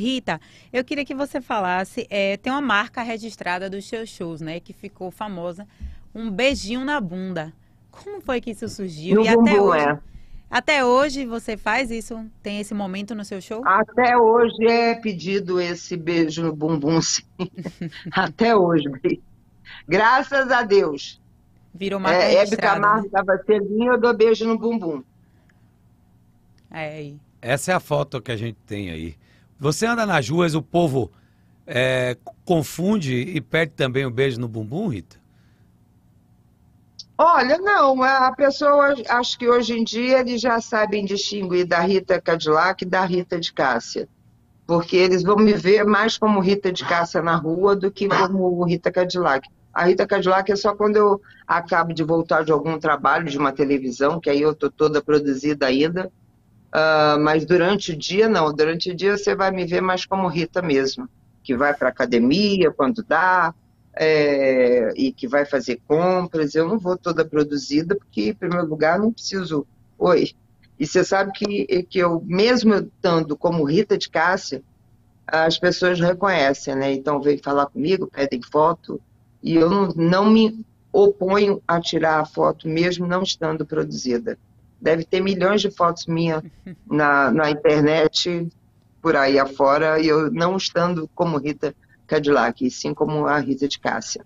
Rita, eu queria que você falasse, é, tem uma marca registrada dos seus shows, né, que ficou famosa, um beijinho na bunda. Como foi que isso surgiu? No e bumbum, até hoje, é. até hoje você faz isso? Tem esse momento no seu show? Até hoje é pedido esse beijo no bumbum, sim. Até hoje. Graças a Deus. Virou marca É, Hebe registrada. Camargo né? estava selinho, eu dou beijo no bumbum. É, aí. Essa é a foto que a gente tem aí. Você anda nas ruas, o povo é, confunde e pede também o beijo no bumbum, Rita? Olha, não, a pessoa, acho que hoje em dia eles já sabem distinguir da Rita Cadillac e da Rita de Cássia. Porque eles vão me ver mais como Rita de Cássia na rua do que como Rita Cadillac. A Rita Cadillac é só quando eu acabo de voltar de algum trabalho, de uma televisão, que aí eu estou toda produzida ainda. Ah, mas durante o dia, não. Durante o dia você vai me ver mais como Rita mesmo, que vai para academia quando dá, é, e que vai fazer compras. Eu não vou toda produzida, porque, em primeiro lugar, não preciso. Oi. E você sabe que, que eu, mesmo estando como Rita de Cássia, as pessoas reconhecem, né? Então vêm falar comigo, pedem foto, e eu não, não me oponho a tirar a foto, mesmo não estando produzida. Deve ter milhões de fotos minhas na, na internet, por aí afora, e eu não estando como Rita Cadillac, e sim como a Rita de Cássia.